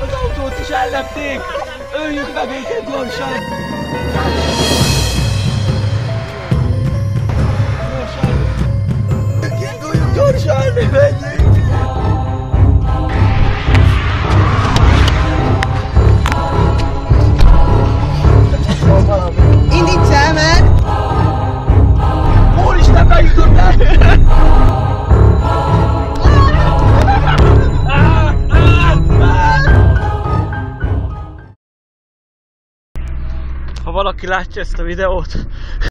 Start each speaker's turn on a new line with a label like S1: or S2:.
S1: Az autót is ellepték! Öljük meg őket gyorsan! Gyorsan!
S2: Induljunk gyorsan! Menjünk!
S1: Ha valaki látja ezt a videót,